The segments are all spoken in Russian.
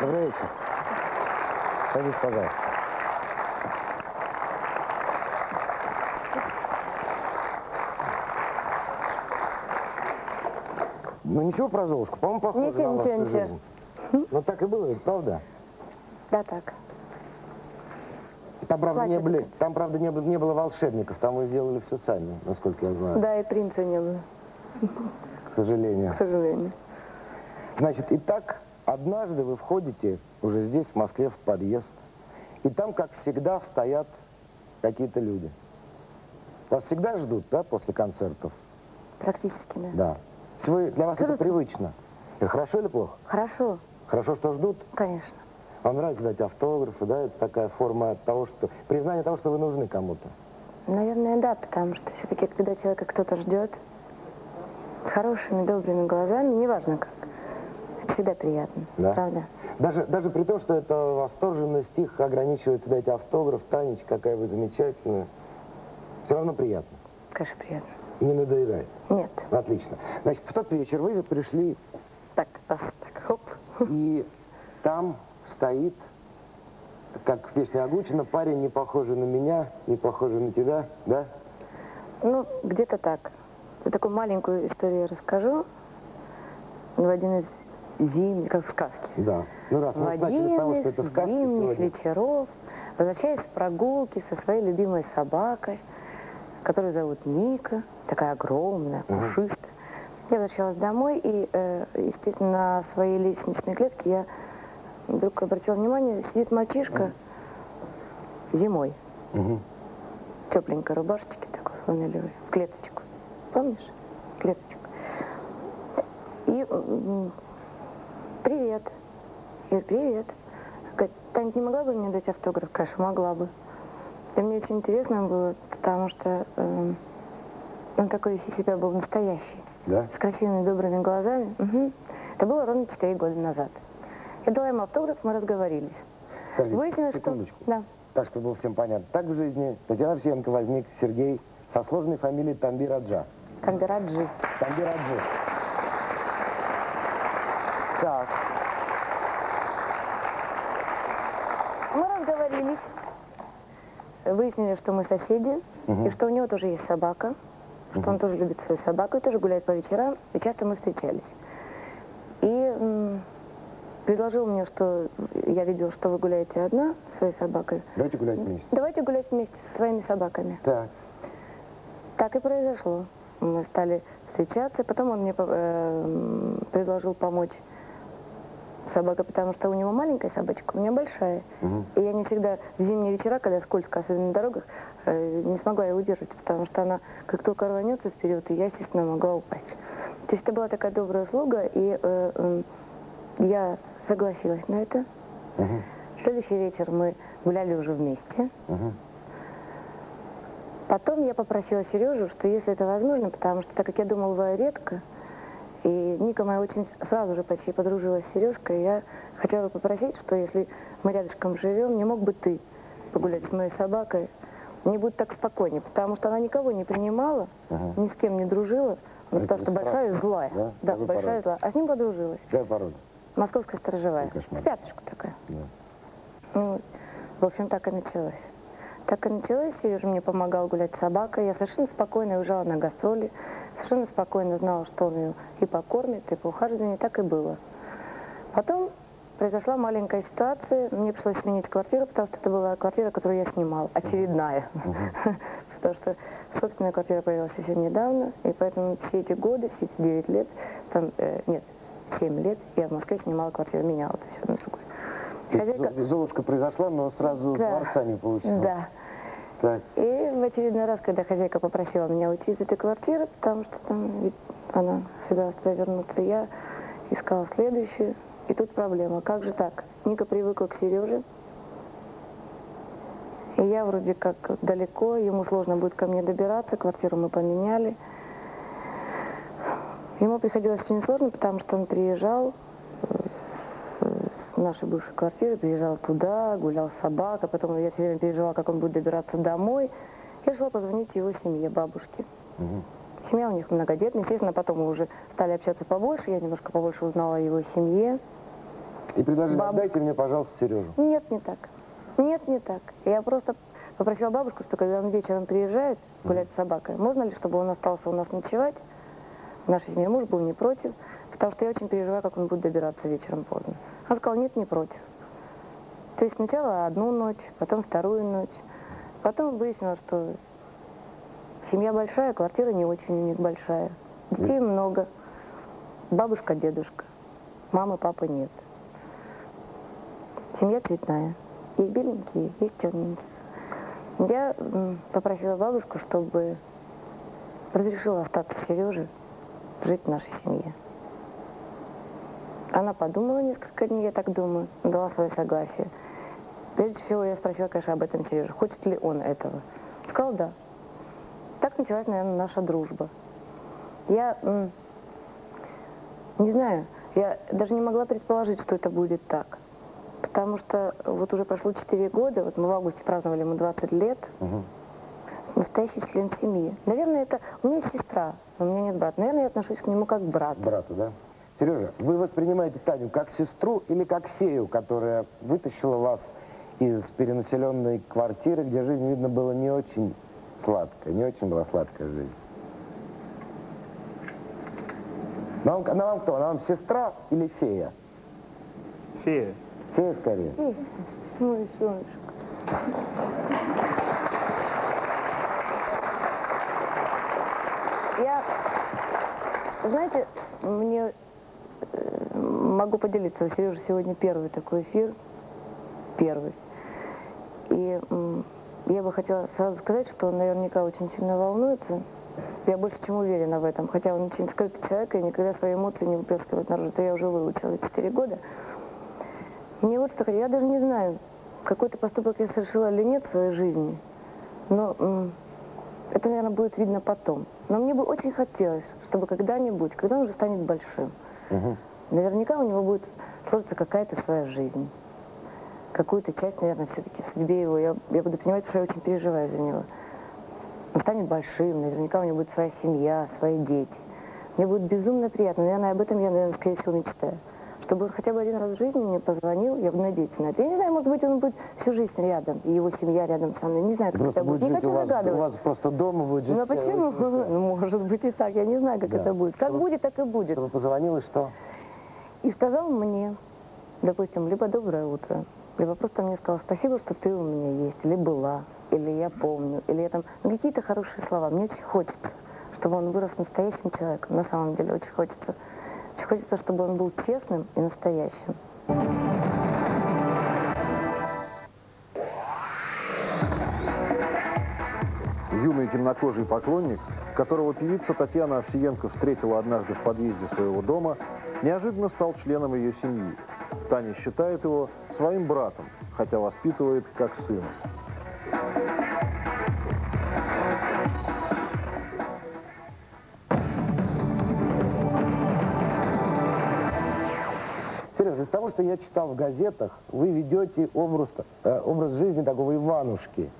Добрый вечер. Садись, пожалуйста. Ну ничего про Золушку, по-моему, похоже Ничего, на ничего, ничего. жизнь. Ну так и было, ведь, правда? Да, так. Там, правда, не были, там, правда, не, было- не было волшебников, там вы сделали все сами, насколько я знаю, Да, и принца не было, к сожалению. к сожалению. Значит, и так однажды вы входите уже здесь, в Москве, в подъезд, и там, как всегда, стоят какие-то люди. Вас всегда ждут, да, после концертов? Практически, да. Да. Вы, для вас это привычно. Это хорошо или плохо? Хорошо, Хорошо, что ждут? конечно. Вам нравится дать автографы, да? Это такая форма того, что... Признание того, что вы нужны кому-то. Наверное, да, потому что все-таки, когда человека кто-то ждет, с хорошими, добрыми глазами, неважно как, всегда приятно, Да? правда? Даже, даже при том, что это восторженный стих ограничивается, дайте автограф, Танечка, какая вы замечательная. Все равно приятно. Конечно, приятно. И не надоедает. Нет, Отлично. Значит, в тот вечер вы пришли, так, раз, так, хоп. и там стоит, как в песне Агучина, парень не похожий на меня, не похожий на тебя, да? Ну, где-то так. Вот такую маленькую историю я расскажу. В один из зимних, как в сказке. Да. Ну раз мы начали с того, что это сказки зимних сегодня. вечеров, возвращаясь с прогулки со своей любимой собакой, которую зовут Ника, такая огромная, пушистая. Я возвращалась домой, и, э, естественно, на своей лестничной клетке я вдруг обратила внимание, сидит мальчишка зимой, Мгм. в тепленькой рубашечке такой фланелевой, в клеточку. Помнишь? Клеточку. И привет. Я говорю, привет. Говорит, Таня, не могла бы мне дать автограф? Конечно, могла бы. И мне очень интересно было, потому что эм, он такой из себя был настоящий, Да? с красивыми добрыми глазами. Мгм. Это было ровно 4 года назад. Я дала ему автограф, мы разговорились. Подождите, Выяснилось, что... Да. Так, чтобы было всем понятно. Так в жизни Татьяна Овсиенко возник Сергей со сложной фамилией Тамбираджа. Камбераджи. Тамбираджи. Так. Мы разговорились, выяснили, что мы соседи, Мгм. и что у него тоже есть собака, что он тоже любит свою собаку и тоже гуляет по вечерам, и часто мы встречались. И предложил мне, что я видел, что вы гуляете одна со своей собакой. Давайте гулять вместе. Давайте гулять вместе со своими собаками. Так. Так и произошло. Мы стали встречаться, потом он мне э, предложил помочь собака, потому что у него маленькая собачка, у меня большая. Мгм. И я не всегда в зимние вечера, когда скользко, особенно на дорогах, э, не смогла ее удержать, потому что она как только рванется вперед, и я, естественно, могла упасть. То есть это была такая добрая услуга, и э, м, я согласилась на это. В следующий вечер мы гуляли уже вместе. Мгм. Потом я попросила Сережу, что если это возможно, потому что так как я бываю редко, и Ника моя очень сразу же почти подружилась с Сережкой, я хотела бы попросить, что если мы рядышком живем, не мог бы ты погулять с моей собакой, мне будет так спокойнее, потому что она никого не принимала, Ага. ни с кем не дружила, ну, потому что большая и злая. Да? Да, Какой большая и злая. А с ним подружилась. Какая порода? Московская сторожевая. В пяточку такая. Да. Ну, в общем, так и началось. Так и началось, Сережа мне помогал гулять с собакой. Я совершенно спокойно уезжала на гастроли, совершенно спокойно знала, что он ее и покормит, и по ухаживанию, так и было. Потом произошла маленькая ситуация, мне пришлось сменить квартиру, потому что это была квартира, которую я снимала, очередная. Потому что собственная квартира появилась совсем недавно, и поэтому все эти годы, все эти 9 лет, там, э, нет, 7 лет, я в Москве снимала квартиру, меняла, то есть одну другую. Есть Хозяйка- Зо- Золушка произошла, но сразу Да. дворца не получилось. Да. Так. И в очередной раз, когда хозяйка попросила меня уйти из этой квартиры, потому что там она собиралась туда вернуться, я искала следующую. И тут проблема. Как же так? Ника привыкла к Сереже. И я вроде как далеко, ему сложно будет ко мне добираться, квартиру мы поменяли. Ему приходилось очень сложно, потому что он приезжал нашей бывшей квартиры, приезжал туда, гулял с собакой, потом я все время переживала, как он будет добираться домой. Я решила позвонить его семье, бабушке. Мгм. Семья у них многодетная, естественно, потом мы уже стали общаться побольше, я немножко побольше узнала о его семье. И предложили, Бабушка. отдайте мне, пожалуйста, Сережу. Нет, не так. Нет, не так. Я просто попросила бабушку, что когда он вечером приезжает гулять с собакой, можно ли, чтобы он остался у нас ночевать? В нашей семье муж был не против, потому что я очень переживаю, как он будет добираться вечером поздно. Он сказал, нет, не против. То есть сначала одну ночь, потом вторую ночь. Потом выяснилось, что семья большая, квартира не очень у них большая. Детей много. Бабушка, дедушка. Мамы, папы нет. Семья цветная. Есть беленькие, есть темненькие. Я попросила бабушку, чтобы разрешила остаться Сереже жить в нашей семье. Она подумала несколько дней, я так думаю, дала свое согласие. Прежде всего я спросила, конечно, об этом Сереже. Хочет ли он этого? Сказал да. Так началась, наверное, наша дружба. Я не знаю, я даже не могла предположить, что это будет так. Потому что вот уже прошло 4 года, вот мы в августе праздновали ему 20 лет, Мгм. настоящий член семьи. Наверное, это... У меня есть сестра, у меня нет брата. Наверное, я отношусь к нему как к брату. Брату, да? Сережа, вы воспринимаете Таню как сестру или как фею, которая вытащила вас из перенаселенной квартиры, где жизнь, видно, была не очень сладкая, не очень была сладкая жизнь? Она вам, она вам кто? Она вам сестра или фея? Фея. Фея скорее. Эй, Мой солнышко. Я, знаете, мне могу поделиться. У Сережи сегодня первый такой эфир. Первый. И я бы хотела сразу сказать, что он наверняка очень сильно волнуется. Я больше чем уверена в этом. Хотя он очень скрытый человек и никогда свои эмоции не выплескивает наружу. Это я уже выучила за 4 года. Мне вот что, я даже не знаю, какой-то поступок я совершила или нет в своей жизни, но это, наверное, будет видно потом. Но мне бы очень хотелось, чтобы когда-нибудь, когда он уже станет большим, Мгм. Наверняка у него будет сложиться какая-то своя жизнь. Какую-то часть, наверное, все-таки в судьбе его я, я буду понимать, потому что я очень переживаю за него. Он станет большим, наверняка у него будет своя семья, свои дети. Мне будет безумно приятно, наверное, об этом я, наверное, скорее всего, мечтаю. Чтобы он хотя бы один раз в жизни мне позвонил, я буду надеяться на это. Я не знаю, может быть, он будет всю жизнь рядом, и его семья рядом со мной. Не знаю, как Просто это будет. Не хочу у вас, у загадывать. вас просто дома будет жить. Ну а вся почему? Ну, может быть и так. Я не знаю, как Да. это будет. Как Чтобы- будет, так и будет. Чтобы позвонил и что? И сказал мне, допустим, либо доброе утро, либо просто мне сказал спасибо, что ты у меня есть, или была, или я помню, или я там, ну какие-то хорошие слова. Мне очень хочется, чтобы он вырос настоящим человеком, на самом деле очень хочется. Очень хочется, чтобы он был честным и настоящим. Юный темнокожий поклонник, которого певица Татьяна Овсиенко встретила однажды в подъезде своего дома, неожиданно стал членом ее семьи. Таня считает его своим братом, хотя воспитывает как сына. Сереж, из того, что я читал в газетах, вы ведете образ, э, образ жизни такого Иванушки.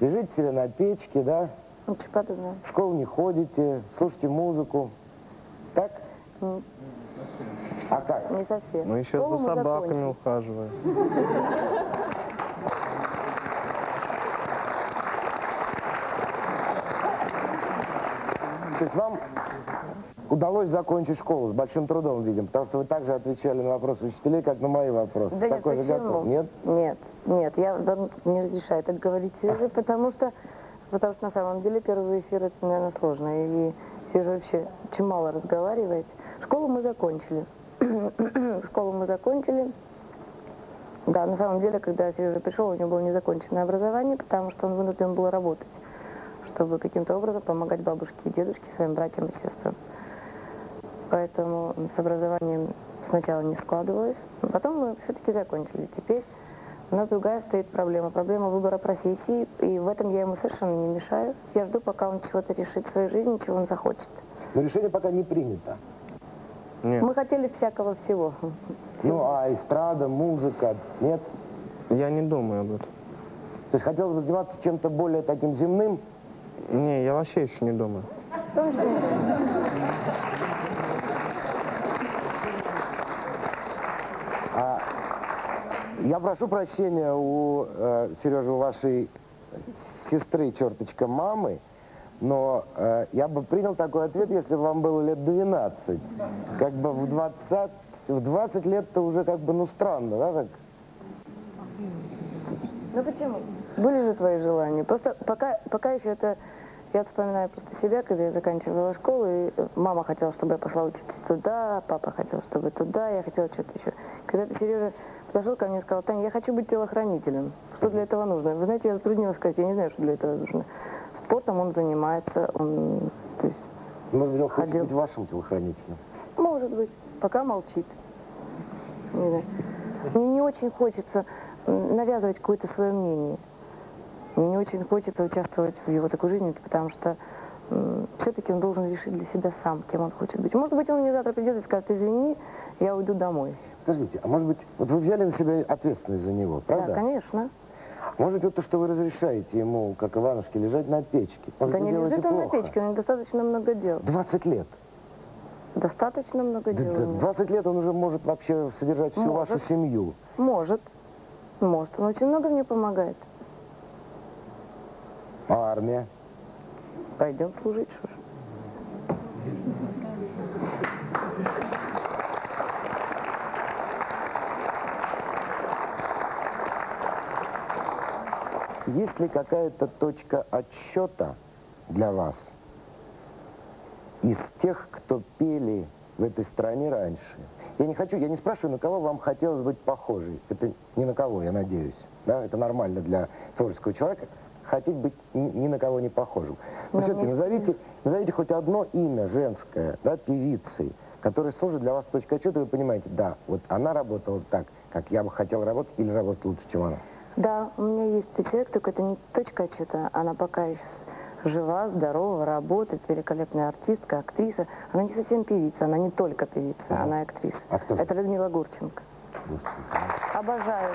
Лежите себе на печке, да, подумаю. в школу не ходите, слушаете музыку. Так? А как? Не совсем. Мы еще Школу за собаками ухаживаем. То есть вам удалось закончить школу с большим трудом, видим, потому что вы также отвечали на вопросы учителей, как на мои вопросы. Да С нет, такой же почему? готов- Нет? Нет, нет, я вам не разрешаю так говорить потому что, потому что на самом деле первый эфир это, наверное, сложно. И Сережа вообще очень мало разговаривает. Школу мы закончили. Школу мы закончили. Да, на самом деле, когда Сережа пришел, у него было незаконченное образование, потому что он вынужден был работать, чтобы каким-то образом помогать бабушке и дедушке, своим братьям и сестрам. Поэтому с образованием сначала не складывалось, но потом мы все-таки закончили. Теперь у нас другая стоит проблема, проблема выбора профессии, и в этом я ему совершенно не мешаю. Я жду, пока он чего-то решит в своей жизни, чего он захочет. Но решение пока не принято. Нет, Мы хотели всякого всего. Ну, а эстрада, музыка, нет? я не думаю об этом. То есть хотелось бы заниматься чем-то более таким земным? Не, я вообще еще не думаю. Тоже. А Я прошу прощения у э, Сережи, у вашей сестры, черточка мамы, но э, я бы принял такой ответ, если бы вам было лет 12. Как бы в 20, в 20 лет-то уже как бы, ну, странно, да, так? Ну почему? Были же твои желания. Просто пока, пока еще это... Я вспоминаю просто себя, когда я заканчивала школу, и мама хотела, чтобы я пошла учиться туда, папа хотел, чтобы туда, я хотела что-то еще. Когда ты, Сережа, подошел ко мне и сказал, Таня, я хочу быть телохранителем. Что для этого нужно? Вы знаете, я затруднилась сказать, я не знаю, что для этого нужно. Спортом он занимается, он, то есть, Может быть, он хочет Ходил. быть вашим телохранителем. может быть, пока молчит. Не знаю. Мне не очень хочется навязывать какое-то свое мнение. Мне не очень хочется участвовать в его такой жизни, потому что все-таки он должен решить для себя сам, кем он хочет быть. Может быть, он мне завтра придет и скажет, извини, я уйду домой. Подождите, а может быть, вот вы взяли на себя ответственность за него, правда? Да, конечно. Может быть, вот то, что вы разрешаете ему, как Иванушке, лежать на печке. Может, да не лежит он на плохо. печке, он достаточно много дел. 20 лет. Достаточно много дел. да, у него. 20 лет он уже может вообще содержать всю Может. вашу семью. Может. Может. Он очень много мне помогает. А армия? Пойдем служить, что ж. Есть ли какая-то точка отсчета для вас из тех, кто пели в этой стране раньше? Я не хочу, я не спрашиваю, на кого вам хотелось быть похожей. Это ни на кого, я надеюсь. Да? Это нормально для творческого человека. Хотеть быть ни, ни на кого не похожим. Но Но все-таки мне- назовите, назовите хоть одно имя женское, да, певицы, которое служит для вас точкой отсчета, и вы понимаете, да, вот она работала так, как я бы хотел работать, или работать лучше, чем она. Да, у меня есть человек, только это не точка отчета. Она пока еще жива, здорова, работает, великолепная артистка, актриса. Она не совсем певица, она не только певица, Ага. она актриса. А кто же? Это Людмила Гурченко. Обожаю.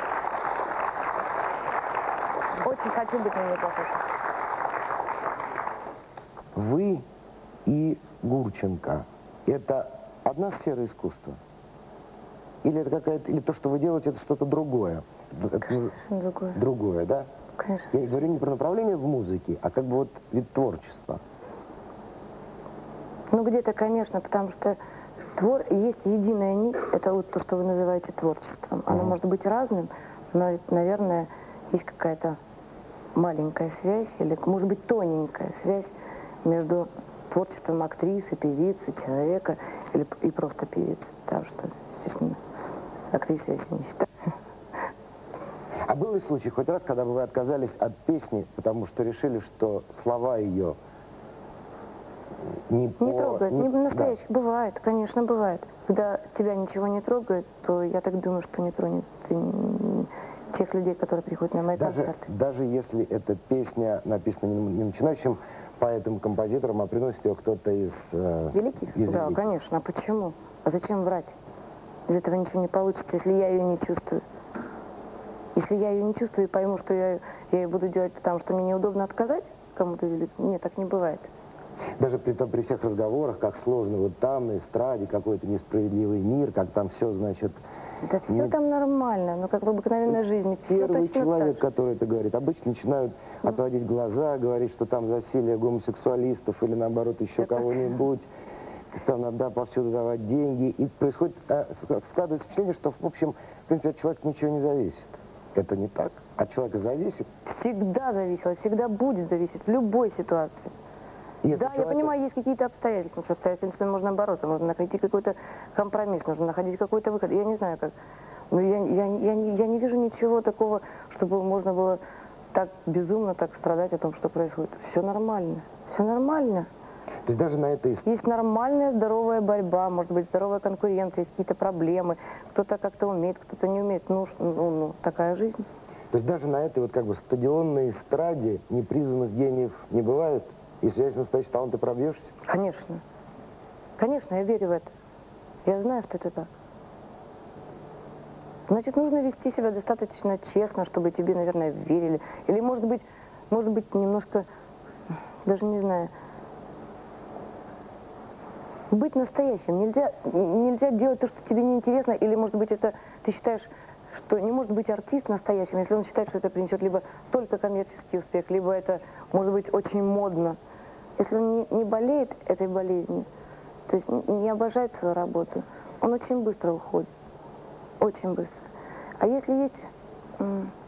Очень хочу быть на нее похожа. Вы и Гурченко – это одна сфера искусства? Или это какая-то, или то, что вы делаете, это что-то другое? Совершенно другое. другое, да? Конечно. Я говорю не про направление в музыке, а как бы вот вид творчества. Ну, где-то, конечно, потому что твор... есть единая нить, это вот то, что вы называете творчеством. Оно Мгм. может быть разным, но, наверное, есть какая-то маленькая связь, или, может быть, тоненькая связь между творчеством актрисы, певицы, человека или, и просто певицы. Потому что, естественно, актрисой я себя не считаю. А был ли случай хоть раз, когда бы вы отказались от песни, потому что решили, что слова ее не по... Не трогает, не да. настоящих. Бывает, конечно, бывает. Когда тебя ничего не трогает, то я так думаю, что не тронет тех людей, которые приходят на мои Даже, концерты. даже если эта песня написана не, не начинающим поэтом, композитором, а приносит ее кто-то из... э, Великих? из да, великих. конечно. А почему? А зачем врать? Из этого ничего не получится, если я ее не чувствую. Если я ее не чувствую и пойму, что я, я ее буду делать, потому что мне неудобно отказать кому-то, или... нет, так не бывает. Даже при, том- при всех разговорах, как сложно вот там, на эстраде, какой-то несправедливый мир, как там все, значит... Да все Нет. там нормально, ну как в обыкновенной жизни. Первый человек, так который это говорит, обычно начинают отводить глаза, говорить, что там засилие гомосексуалистов или наоборот еще кого-нибудь. Там надо повсюду давать деньги. И происходит, э, ск- складывается впечатление, что, в общем, в принципе, от человека ничего не зависит. Это не так. От человека зависит. Всегда зависело, всегда будет зависеть в любой ситуации. Если да, я человек- понимаю, есть какие-то обстоятельства. С обстоятельствами можно бороться, можно находить какой-то компромисс, нужно находить какой-то выход. Я не знаю как. Но я, я, я, не, я не вижу ничего такого, чтобы можно было так безумно так страдать о том, что происходит. Все нормально. Все нормально. То есть даже на этой Есть нормальная здоровая борьба, может быть, здоровая конкуренция, есть какие-то проблемы. Кто-то как-то умеет, кто-то не умеет. Ну, ну, ну, такая жизнь. То есть даже на этой вот как бы стадионной эстраде непризнанных гениев не бывает? Если есть настоящий талант, ты пробьешься? Конечно. Конечно, я верю в это. Я знаю, что это так. Значит, нужно вести себя достаточно честно, чтобы тебе, наверное, верили. Или, может быть, может быть, немножко, даже не знаю, быть настоящим. Нельзя, нельзя делать то, что тебе неинтересно, или, может быть, это ты считаешь, что не может быть артист настоящим, если он считает, что это принесет либо только коммерческий успех, либо это может быть очень модно. Если он не, не болеет этой болезнью, то есть не обожает свою работу, он очень быстро уходит. Очень быстро. А если есть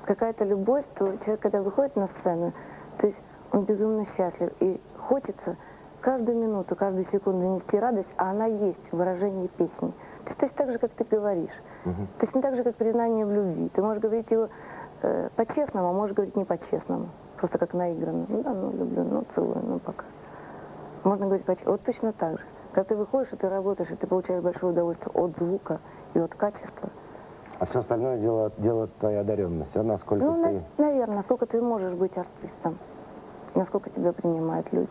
какая-то любовь, то человек, когда выходит на сцену, то есть он безумно счастлив. И хочется каждую минуту, каждую секунду нести радость, а она есть в выражении песни. То есть точно так же, как ты говоришь. Угу. Точно так же, как признание в любви. Ты можешь говорить его э, по-честному, а можешь говорить не по-честному. Просто как наигранно. Ну да, ну люблю, ну целую, ну пока. Можно говорить по-честному. Вот точно так же. Когда ты выходишь, и ты работаешь, и ты получаешь большое удовольствие от звука и от качества. А все остальное дело, дело твоей одаренности. А насколько ну, ты... На, наверное, насколько ты можешь быть артистом. Насколько тебя принимают люди.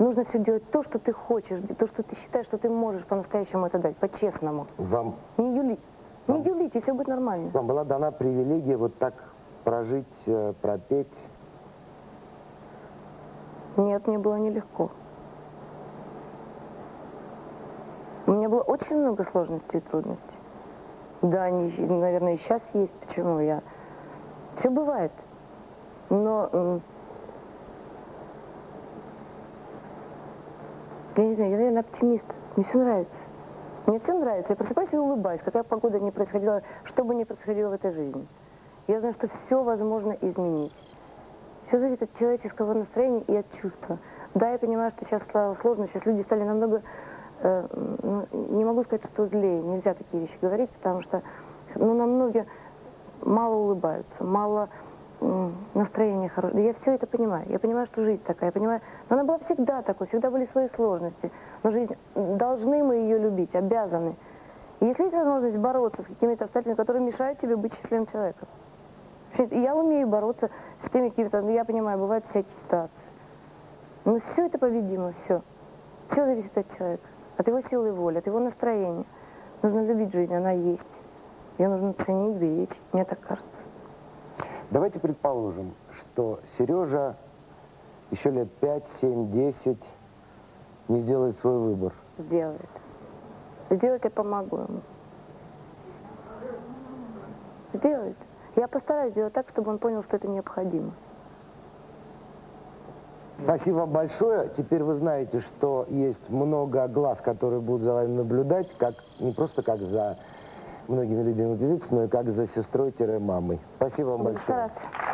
Нужно все делать то, что ты хочешь, то, что ты считаешь, что ты можешь по-настоящему это дать, по-честному. Вам... Не юли. Не юлить, и все будет нормально. Вам была дана привилегия вот так прожить, э, пропеть? Нет, мне было нелегко. У меня было очень много сложностей и трудностей. Да, они, наверное, и сейчас есть. Почему я... Все бывает. Но Я не знаю, я, наверное, оптимист. Мне все нравится. Мне все нравится. Я просыпаюсь и улыбаюсь, какая погода не происходила, что бы ни происходило в этой жизни. Я знаю, что все возможно изменить. Все зависит от человеческого настроения и от чувства. Да, я понимаю, что сейчас сложно, сейчас люди стали намного... Э, ну, не могу сказать, что злее, нельзя такие вещи говорить, потому что ну, намного мало улыбаются, мало настроение хорошее. Я все это понимаю. Я понимаю, что жизнь такая. Я понимаю, но она была всегда такой, всегда были свои сложности. Но жизнь, должны мы ее любить, обязаны. И если есть возможность бороться с какими-то обстоятельствами, которые мешают тебе быть счастливым человеком. Я умею бороться с теми какими-то, ну, я понимаю, бывают всякие ситуации. Но все это победимо, все. Все зависит от человека, от его силы воли, от его настроения. Нужно любить жизнь, она есть. Ее нужно ценить, беречь, мне так кажется. Давайте предположим, что Сережа еще лет 5, 7, 10 не сделает свой выбор. Сделает. Сделает, я помогу ему. Сделает. Я постараюсь сделать так, чтобы он понял, что это необходимо. Спасибо большое. Теперь вы знаете, что есть много глаз, которые будут за вами наблюдать, как, не просто как за многими любимой певицей, но и как за сестрой-мамой. Спасибо вам большое. Стараться.